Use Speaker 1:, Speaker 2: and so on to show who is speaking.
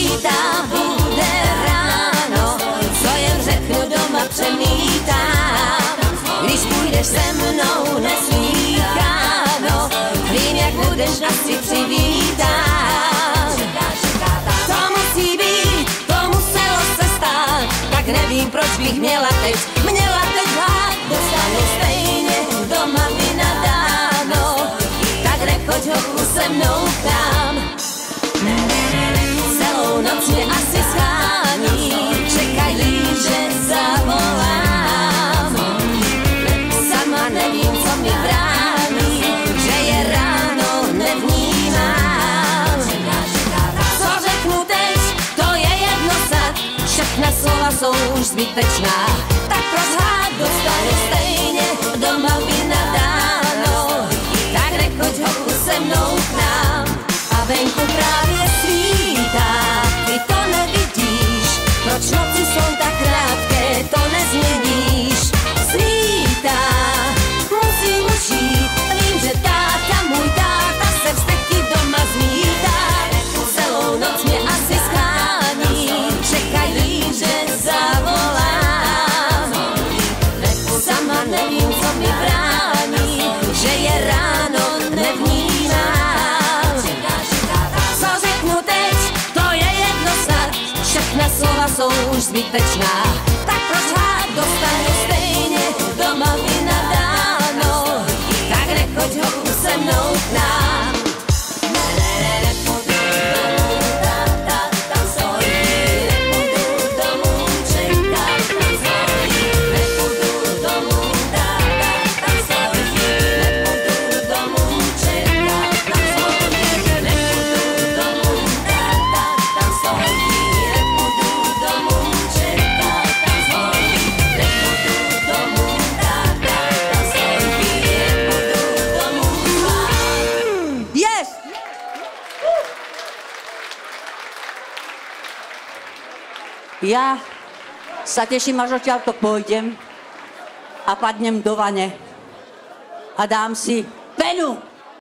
Speaker 1: svítá, bude ráno, co jen řeknu doma přemítám. Když půjdeš se mnou, neslíkáno, vím, jak budeš asi přivítán. To musí být, to muselo se stát, tak nevím, proč bych měla teď, měla teď hlát, dostanu stejně jsou už zbytečná. Tak rozhád dostanu stejně doma vynadáno, tak nechoď hoku se mnou k nám. A venku právě svítá, ty to nevidíš, proč noci jsou tak krátké, to nezměníš. Svítá, musím už jít, vím, že táta, můj táta se vzteky doma zmítá. Celou noc mě asi jsou už zbytečná. Tak proč hát dostanu stejně doma vynadáno, tak nechoď ho se mnou k nám.
Speaker 2: Ja sa teším, až odtiaľto pôjdem a padnem do vane a dám si penu.